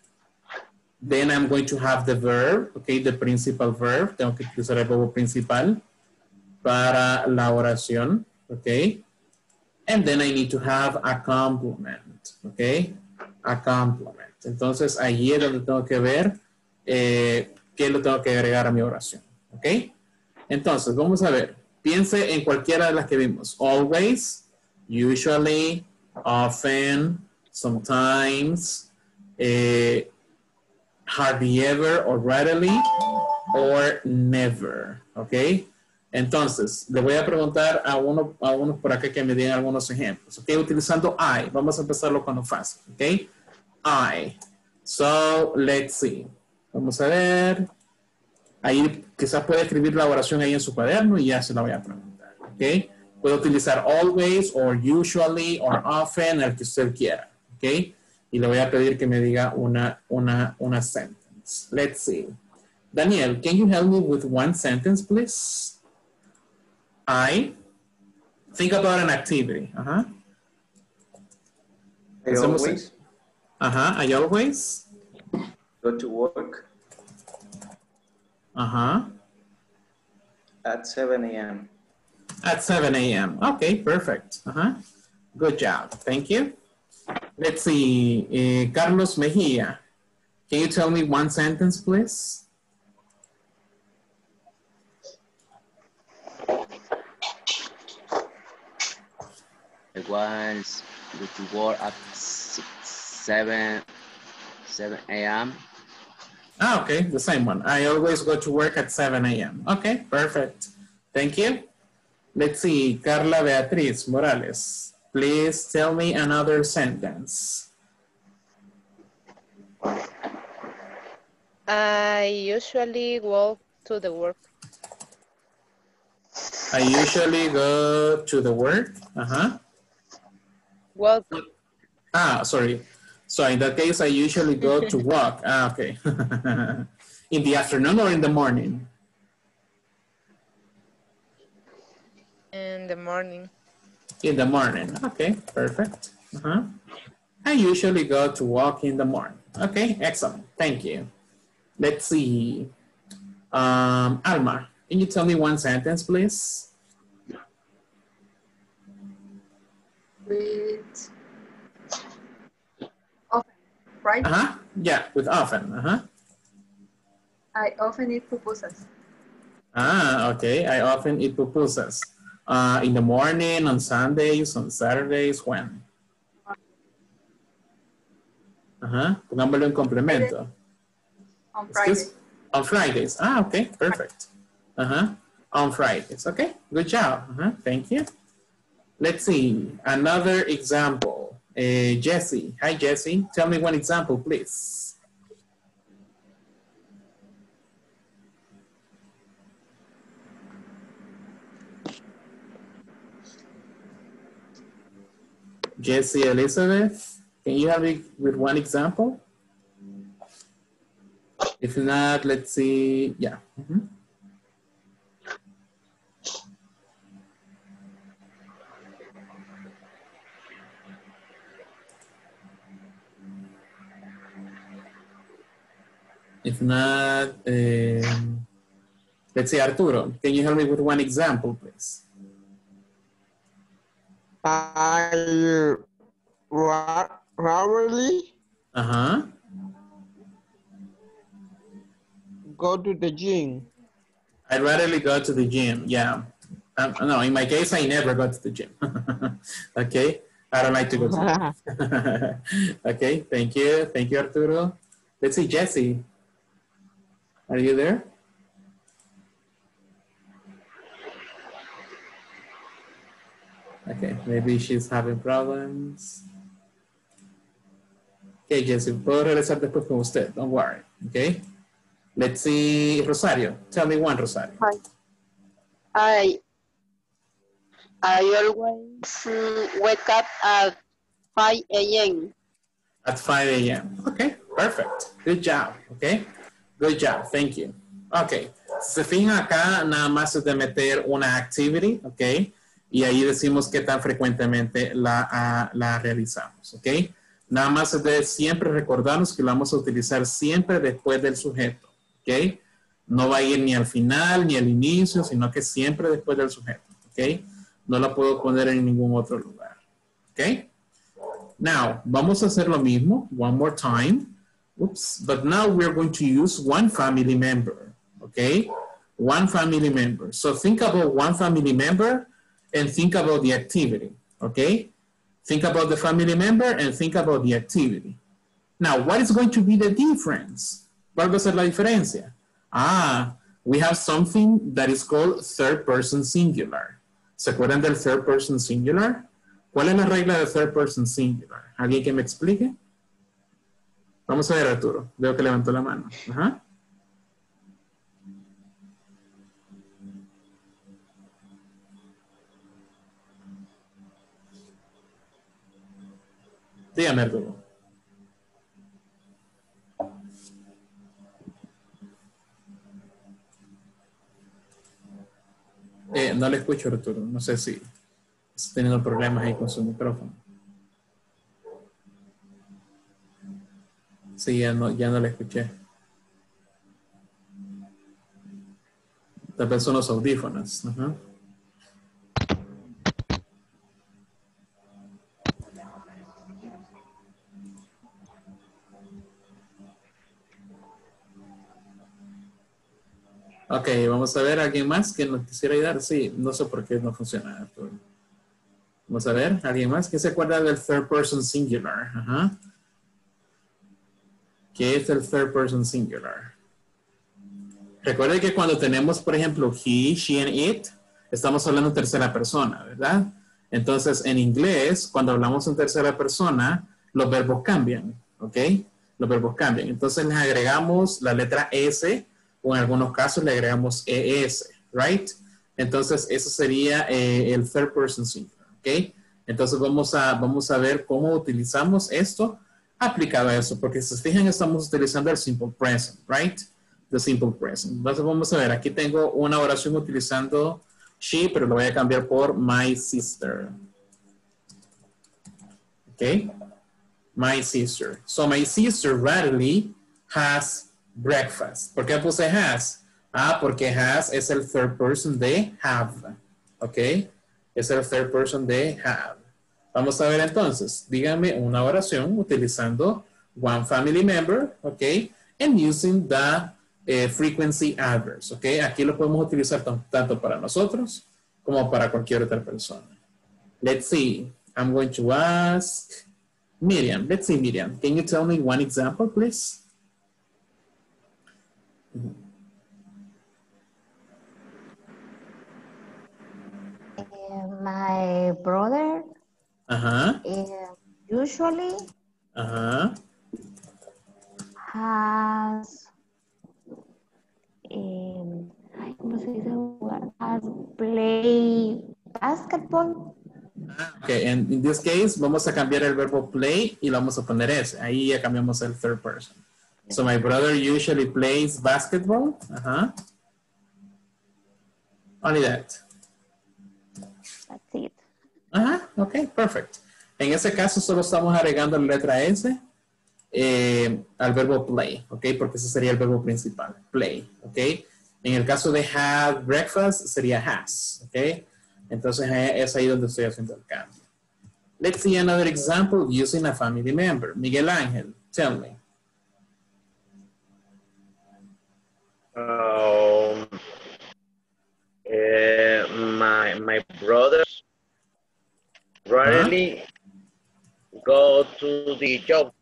Then I'm going to have the verb, okay, the principal verb. Tengo que utilizar el verbo principal para la oración, okay. And then I need to have a complement, okay. A complement. Entonces, ahí es donde tengo que ver eh, qué lo tengo que agregar a mi oración, ok. Entonces, vamos a ver. Piense en cualquiera de las que vimos. Always, usually, often, sometimes, eh, hardly ever or rarely, or never, ¿ok? Entonces, le voy a preguntar a uno, a uno por acá que me den algunos ejemplos, ¿ok? Utilizando I, vamos a empezarlo con lo fácil, ¿ok? I. So, let's see. Vamos a ver. Ahí quizás puede escribir la oración ahí en su cuaderno y ya se la voy a preguntar, ¿ok? Puede utilizar always, or usually, or often, el que usted quiera, ¿ok? Y le voy a pedir que me diga una, una, una sentence. Let's see. Daniel, can you help me with one sentence, please? I think about an activity. Uh-huh. I always Uh-huh. I always. go to work Uh-huh. at 7 a.m. At 7 a.m. Okay, perfect. Uh-huh. Good job. Thank you. Let's see. eh, Carlos Mejia. Can you tell me one sentence, please? I was go to work at six, 7, 7 a.m. Ah, okay, the same one. I always go to work at 7 a.m. Okay, perfect. Thank you. Let's see, Carla Beatriz Morales. Please tell me another sentence. I usually walk to the work. I usually go to the work. Uh-huh. Walk. Ah, sorry. So in that case, I usually go to <laughs> walk. Ah, okay. <laughs> in the afternoon or in the morning? In the morning. In the morning. Okay, perfect. Uh-huh. I usually go to walk in the morning. Okay, excellent. Thank you. Let's see. Um, Alma, can you tell me one sentence, please? with often, right? Uh-huh. Yeah, with often. Uh-huh. I often eat pupusas. Ah, okay. I often eat pupusas. Uh, in the morning, on Sundays, on Saturdays, when? Ajá. Pongámoslo en complemento. On Excuse- Friday. On Fridays. Ah, okay. Perfect. Uh-huh. On Fridays. Okay. Good job. Uh-huh. Thank you. Let's see. Another example. Uh, Jesse. Hi, Jesse. Tell me one example, please. Jesse Elizabeth, can you help me with one example? If not, let's see. Yeah. mhm. If not, um, let's say Arturo, can you help me with one example, please? I ra- rarely Uh-huh. go to the gym. I'd rarely go to the gym. Yeah. Um, no, in my case, I never go to the gym. <laughs> okay. I don't like to go to the gym. <laughs> <laughs> okay. Thank you. Thank you, Arturo. Let's see, Jesse. Are you there? Okay. Maybe she's having problems. Okay, Jesse, puedo regresar después con usted. Don't worry. Okay. Let's see, Rosario. Tell me one, Rosario. Hi. I I always mm, wake up at 5 a.m. At 5 a.m. Okay, perfect. Good job. Okay, good job. Thank you. Okay, se fijan acá, nada más es de meter una activity, ok, y ahí decimos qué tan frecuentemente la, ah, la realizamos, ok. Nada más es de siempre recordarnos que lo vamos a utilizar siempre después del sujeto, ok. No va a ir ni al final ni al inicio, sino que siempre después del sujeto, ok. No la puedo poner en ningún otro lugar, ok. Now, vamos a hacer lo mismo, one more time. Oops, but now we're going to use one family member, okay? One family member. So think about one family member and think about the activity, okay? Think about the family member and think about the activity. Now, what is going to be the difference? ¿Cuál va a ser la diferencia? Ah, we have something that is called third person singular. ¿Se acuerdan del third person singular? ¿Cuál es la regla de third person singular? ¿Alguien que me explique? Vamos a ver, Arturo. Veo que levantó la mano. Ajá. Dígame, Arturo. Eh, no le escucho, Arturo. No sé si está teniendo problemas ahí con su micrófono. Sí, ya no, ya no le escuché. Tal vez son los audífonos. Ajá. Ok, vamos a ver, ¿alguien más que nos quisiera ayudar? Sí, no sé por qué no funciona. Vamos a ver, ¿alguien más que se acuerda del third person singular? Ajá. ¿Qué es el third person singular? Recuerde que cuando tenemos, por ejemplo, he, she and it, estamos hablando en tercera persona, ¿verdad? Entonces, en inglés, cuando hablamos en tercera persona, los verbos cambian, ¿ok? Los verbos cambian. Entonces, les agregamos la letra S o en algunos casos le agregamos ES, right? Entonces, eso sería eh, el third person singular, ¿ok? Entonces, vamos a, vamos a ver cómo utilizamos esto aplicado a eso, porque si se fijan, estamos utilizando el simple present, right? The simple present. Entonces, vamos a ver, aquí tengo una oración utilizando she, pero lo voy a cambiar por my sister. ¿Ok? My sister. So, my sister rarely has breakfast. ¿Por qué puse has? Ah, porque has es el third person de have. ¿Ok? Es el third person de have. Vamos a ver entonces. Dígame una oración utilizando one family member, ¿ok? And using the eh, frequency adverbs, ¿ok? Aquí lo podemos utilizar tanto para nosotros como para cualquier otra persona. Let's see. I'm going to ask Miriam. Let's see, Miriam. Can you tell me one example, please? My brother Ajá, uh, usually ajá. has um, ¿cómo se dice? Has play basketball. Okay, and in this case, vamos a cambiar el verbo play y lo vamos a poner ese. Ahí ya cambiamos el third person. So my brother usually plays basketball. Ajá. Only that. Ajá, ok, perfect. En ese caso solo estamos agregando la letra S eh, al verbo play, ¿ok? Porque ese sería el verbo principal, play, ¿ok? En el caso de have breakfast sería has, ¿ok? Entonces eh, es ahí donde estoy haciendo el cambio. Let's see another example using a family member. Miguel Ángel, tell me. Um, eh, my my brothers rarely go to the job.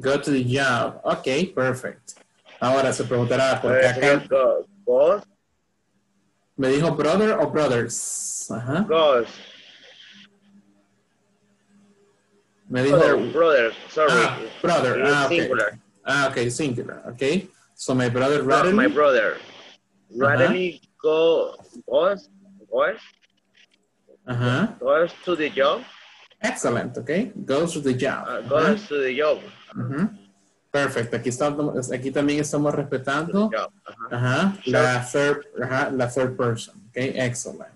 Go to the job. Ok, perfect. Ahora se preguntará por qué acá go, goes, me dijo brother o brothers. Ajá. goes. Me dijo Brother, brother, sorry. Ah, brother. It's Ah, okay. singular. Ah, okay, singular. Okay. So my brother No, rarely. my brother rarely go goes goes Ajá. goes to the job. Excellent. Okay. Goes to the job. Uh, Ajá. goes to the job. Ujú. Perfect. Aquí, estamos, aquí también estamos respetando job. ajá, la, third, ajá, la third person. Okay, excellent.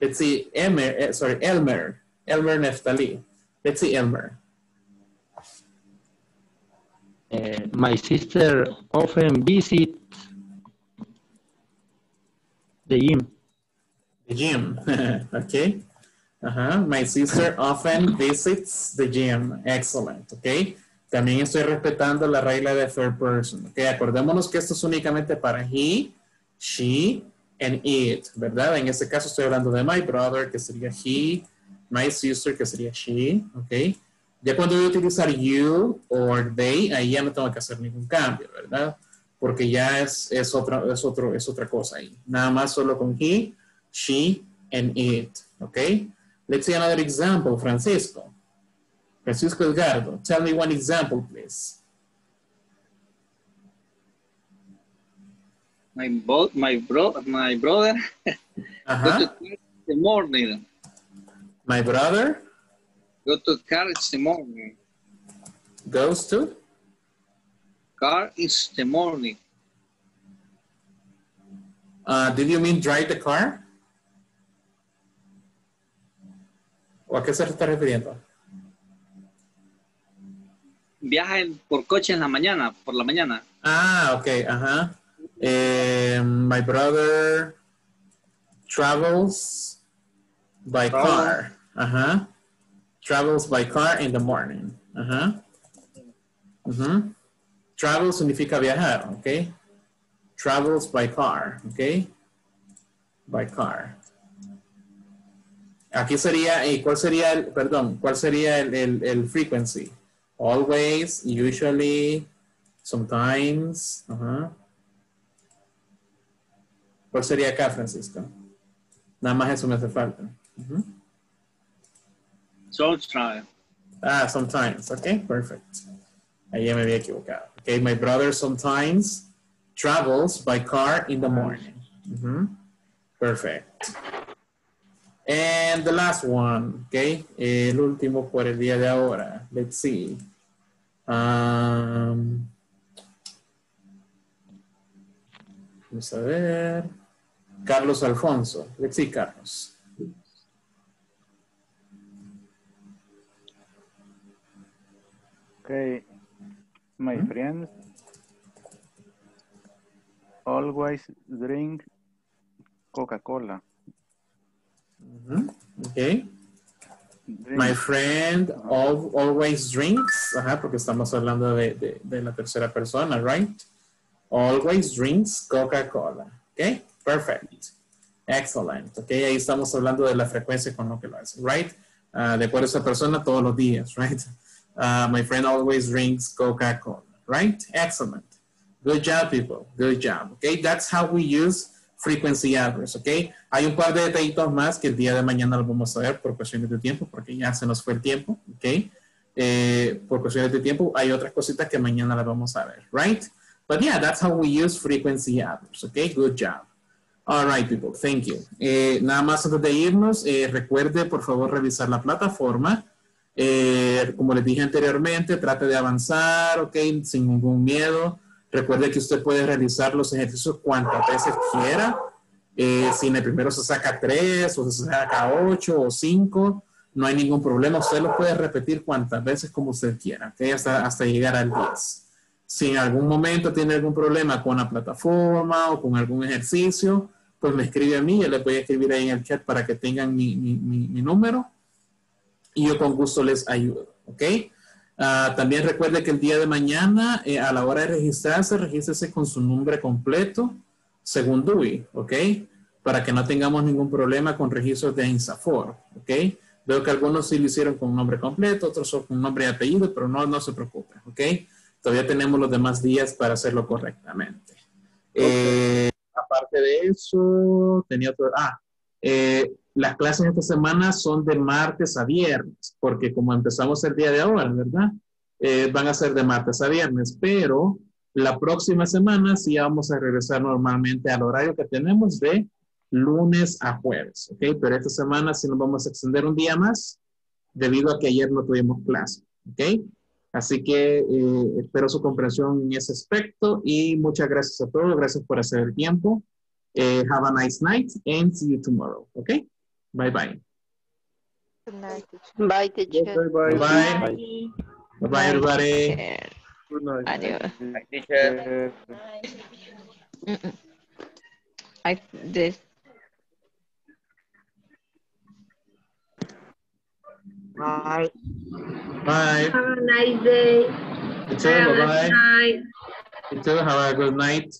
Let's see, Elmer, eh, sorry, Elmer, Elmer Neftali. Let's see, Elmer. Uh, my sister often visits the gym. The gym. <laughs> okay. Ajá. My sister often visits the gym. Excellent. Okay. También estoy respetando la regla de third person. Okay. Acordémonos que esto es únicamente para he, she, and it, ¿verdad? En este caso estoy hablando de my brother, que sería he, my sister, que sería she, ¿ok? Ya cuando voy a utilizar you or they, ahí ya no tengo que hacer ningún cambio, ¿verdad? Porque ya es, es, otra, es, otro, es otra cosa ahí. Nada más solo con he, she, and it, Okay? Let's see another example, Francisco. Francisco Edgardo, tell me one example, please. My bo my bro my brother Ajá. go to church in the morning. My brother Go to car in the morning. goes to Car is the morning. Uh, did you mean drive the car? ¿O a qué se está refiriendo? Viaja en- por coche en la mañana, por la mañana. Ah, ok, ajá. Eh, my brother travels by car. Ajá. Travels by car in the morning. Ajá. Ujú. Travel significa viajar, ok? Travels by car, ok? By car. Aquí sería, ¿y cuál sería el, perdón, cuál sería el, el, el frequency? Always, usually, sometimes, ajá. ¿Cuál sería acá, Francisco? Nada más eso me hace falta. Ujú. So travel. Ah, sometimes. Okay, perfect. Ahí ya me había equivocado. Okay, my brother sometimes travels by car in the morning. Mhm. Perfect. And the last one, okay, el último por el día de ahora. Let's see. Um, vamos a ver. Carlos Alfonso. Let's see, Carlos. Okay, my friends always drink Coca-Cola. Mhm. Okay. My friend al- always drinks, ajá, porque estamos hablando de, de- de la tercera persona, right? Always drinks Coca-Cola. Okay, perfect. Excellent. Okay, ahí estamos hablando de la frecuencia con lo que lo hace, right? Ah, de a esa persona todos los días, right? Ah, my friend always drinks Coca-Cola, right? Excellent. Good job, people. Good job. Okay, that's how we use frequency adverbs, ¿ok? Hay un par de detallitos más que el día de mañana los vamos a ver por cuestiones de tiempo, porque ya se nos fue el tiempo, ¿ok? Eh, por cuestiones de tiempo hay otras cositas que mañana las vamos a ver, right? But yeah, that's how we use frequency adverbs, ¿ok? Good job. All right, people, thank you. Eh, nada más antes de irnos, eh, recuerde por favor revisar la plataforma. Eh, como les dije anteriormente, trate de avanzar, ¿ok? Sin ningún miedo. Recuerde que usted puede realizar los ejercicios cuantas veces quiera. Eh, si en el primero se saca tres o se saca ocho o cinco, no hay ningún problema. Usted lo puede repetir cuantas veces como usted quiera, ¿ok? Hasta, llegar al 10. Si en algún momento tiene algún problema con la plataforma o con algún ejercicio, pues me escribe a mí, yo le voy a escribir ahí en el chat para que tengan mi, mi número y yo con gusto les ayudo, ¿ok? Ah, también recuerde que el día de mañana, eh, a la hora de registrarse, regístrese con su nombre completo, según DUI, ¿ok? Para que no tengamos ningún problema con registros de INSAFOR, ¿ok? Veo que algunos sí lo hicieron con nombre completo, otros son con nombre y apellido, pero no, no se preocupen, ¿ok? Todavía tenemos los demás días para hacerlo correctamente. Eh, aparte de eso, tenía otro, ah, eh, las clases esta semana son de martes a viernes, porque como empezamos el día de ahora, ¿verdad? Eh, van a ser de martes a viernes, pero la próxima semana sí vamos a regresar normalmente al horario que tenemos de lunes a jueves, ¿ok? Pero esta semana sí nos vamos a extender un día más debido a que ayer no tuvimos clase, ¿ok? Así que eh, espero su comprensión en ese aspecto y muchas gracias a todos, gracias por hacer el tiempo. Eh, have a nice night and see you tomorrow, ¿ok? Bye bye. Good night, teacher. Bye, teacher. Bye bye. Bye. Bye bye, everybody. Good night. Adiós. Teacher. Mm-mm. I, this, Bye. Bye. Have a nice day. You too, Have a bye nice bye. night. You too, have a good night.